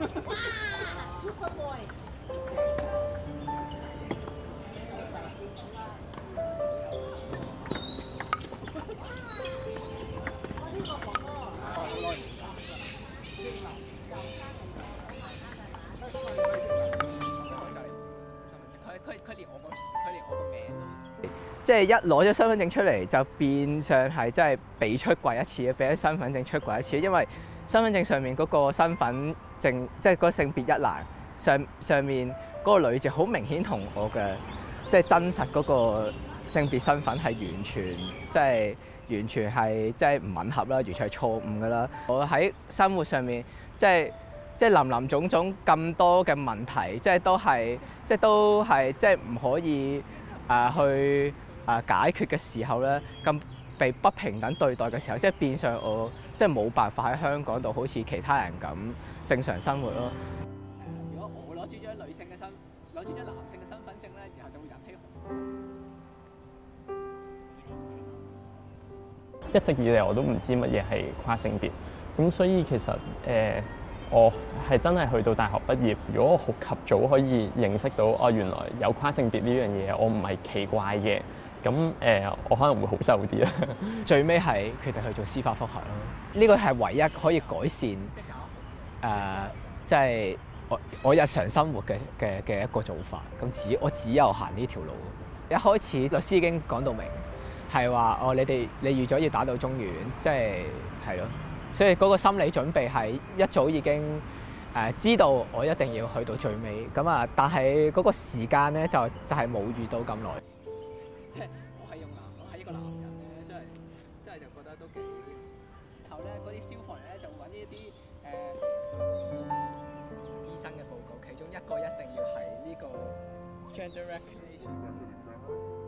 佢佢佢連我個佢連我個名即係一攞咗身份證出嚟，就變相係真係俾出櫃一次，俾咗身份證出櫃一次。因為身份證上面嗰個身份證，即係嗰個性別一欄上上面嗰個女字，好明顯同我嘅即係真實嗰個性別身份係完全即係完全係即係唔吻合啦，完全係錯誤噶啦。我喺生活上面即係。即係林林總總咁多嘅問題，即係都係，即係都係，即係唔可以啊去啊解決嘅時候咧，咁被不平等對待嘅時候，即係變相我即係冇辦法喺香港度好似其他人咁正常生活咯。如果我攞住張女性嘅身，攞住張男性嘅身份證咧，然後就會引起一直以嚟我都唔知乜嘢係跨性別，咁所以其實誒。呃我係真係去到大學畢業，如果我好及早可以認識到哦，原來有跨性別呢樣嘢，我唔係奇怪嘅，咁誒、我可能會好受啲啦。最尾係決定去做司法覆核咯，呢個係唯一可以改善誒，即、呃、係、我我日常生活嘅嘅嘅一個做法。咁只我只有行呢條路。一開始就司經講到明，係話哦，你哋你預咗要打到中院，即係係咯。所以嗰個心理準備係一早已經誒知道我一定要去到最尾咁啊！但係嗰個時間咧就就係冇遇到咁耐。即係我係用男，我係一個男人咧，真係真係就覺得都幾。然後咧嗰啲消防員咧就揾呢一啲誒醫生嘅報告，其中一個一定要係呢個 gender recognition。